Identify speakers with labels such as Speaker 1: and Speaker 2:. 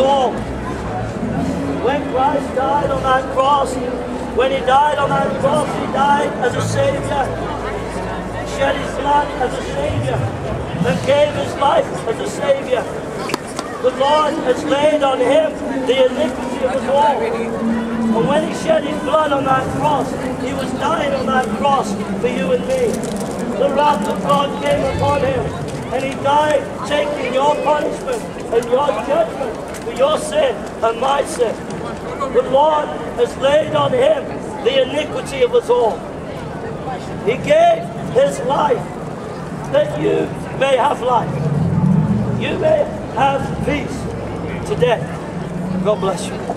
Speaker 1: all. When Christ died on that cross, when he died on that cross, he died as a Savior. He shed his blood as a Savior and gave his life as a Savior. The Lord has laid on him the iniquity of us all. And when he shed his blood on that cross, he was dying on that cross for you and me. The wrath of God came upon him, and he died taking your punishment and your judgment for your sin and my sin. The Lord has laid on him the iniquity of us all. He gave his life that you may have life. You may have peace today. God bless you.